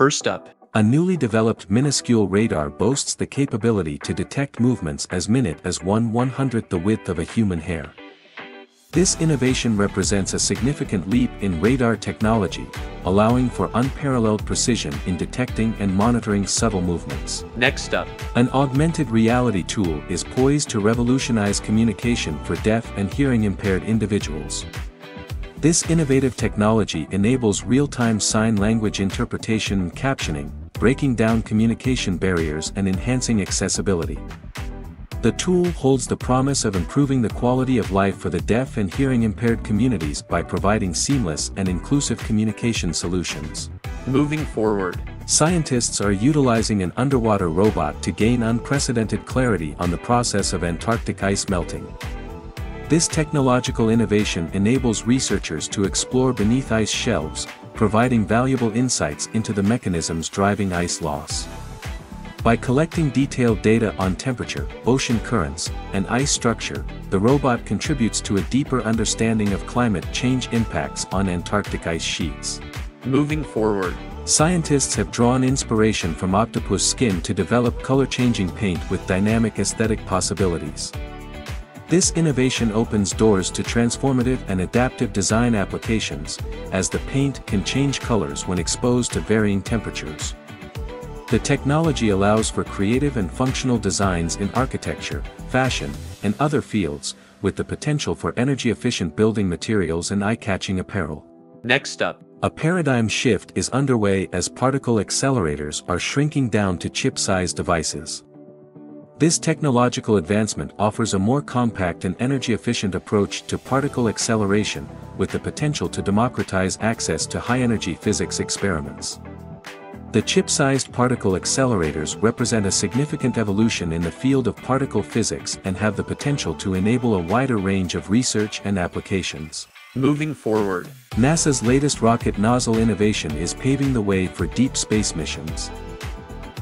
First up, A newly developed minuscule radar boasts the capability to detect movements as minute as one one-hundredth the width of a human hair. This innovation represents a significant leap in radar technology, allowing for unparalleled precision in detecting and monitoring subtle movements. next up, An augmented reality tool is poised to revolutionize communication for deaf and hearing impaired individuals. This innovative technology enables real-time sign language interpretation and captioning, breaking down communication barriers and enhancing accessibility. The tool holds the promise of improving the quality of life for the deaf and hearing impaired communities by providing seamless and inclusive communication solutions. moving forward, Scientists are utilizing an underwater robot to gain unprecedented clarity on the process of Antarctic ice melting. This technological innovation enables researchers to explore beneath ice shelves, providing valuable insights into the mechanisms driving ice loss. By collecting detailed data on temperature, ocean currents, and ice structure, the robot contributes to a deeper understanding of climate change impacts on Antarctic ice sheets. moving forward, Scientists have drawn inspiration from octopus skin to develop color-changing paint with dynamic aesthetic possibilities. This innovation opens doors to transformative and adaptive design applications, as the paint can change colors when exposed to varying temperatures. The technology allows for creative and functional designs in architecture, fashion, and other fields, with the potential for energy-efficient building materials and eye-catching apparel. next up, A paradigm shift is underway as particle accelerators are shrinking down to chip-sized devices. This technological advancement offers a more compact and energy-efficient approach to particle acceleration, with the potential to democratize access to high-energy physics experiments. The chip-sized particle accelerators represent a significant evolution in the field of particle physics and have the potential to enable a wider range of research and applications. moving forward, NASA's latest rocket nozzle innovation is paving the way for deep space missions.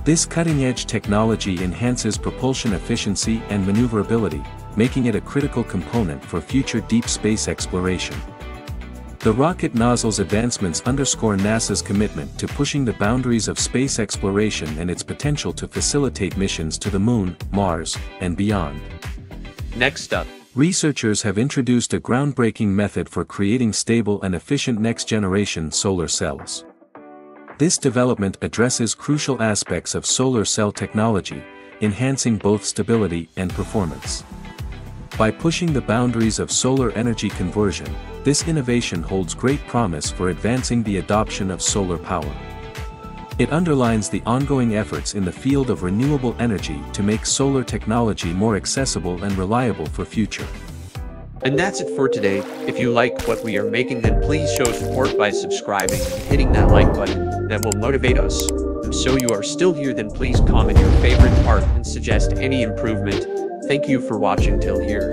This cutting-edge technology enhances propulsion efficiency and maneuverability, making it a critical component for future deep space exploration. The rocket nozzle's advancements underscore NASA's commitment to pushing the boundaries of space exploration and its potential to facilitate missions to the Moon, Mars, and beyond. next up, Researchers have introduced a groundbreaking method for creating stable and efficient next-generation solar cells. This development addresses crucial aspects of solar cell technology, enhancing both stability and performance. By pushing the boundaries of solar energy conversion, this innovation holds great promise for advancing the adoption of solar power. It underlines the ongoing efforts in the field of renewable energy to make solar technology more accessible and reliable for future. And that's it for today. If you like what we are making, then please show support by subscribing and hitting that like button. That will motivate us. And so you are still here, then please comment your favorite part and suggest any improvement. Thank you for watching till here.